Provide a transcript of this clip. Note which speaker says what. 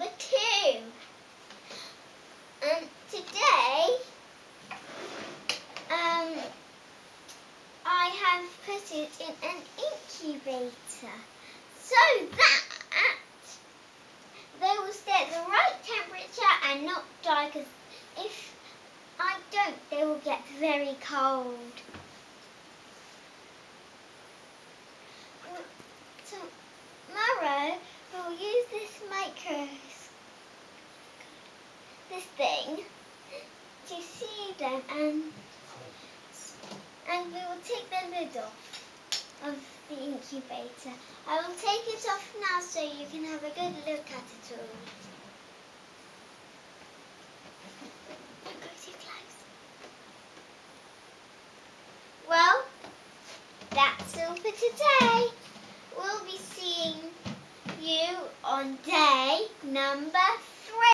Speaker 1: number two. And today, um, I have put it in an incubator so that they will stay at the right temperature and not die because if I don't, they will get very cold. Tomorrow, we'll use this microscope, thing, to see them and and we will take the lid off of the incubator. I will take it off now so you can have a good look at it all. Close. Well, that's all for today. We'll be seeing you on day number